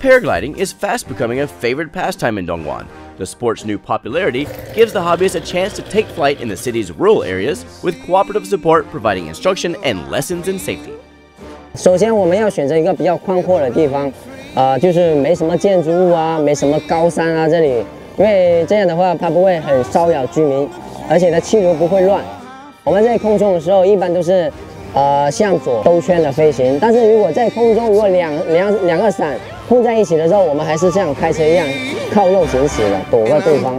Paragliding is fast becoming a favorite pastime in Dongguan. The sport's new popularity gives the hobbyists a chance to take flight in the city's rural areas with cooperative support providing instruction and lessons in safety. 首先，我们要选择一个比较宽阔的地方，呃，就是没什么建筑物啊，没什么高山啊，这里，因为这样的话它不会很骚扰居民，而且它气流不会乱。我们在空中的时候，一般都是 呃向左兜圈的飞行，但是如果在空中，如果两两两个伞碰在一起的时候，我们还是像开车一样靠右行驶的，躲过对方。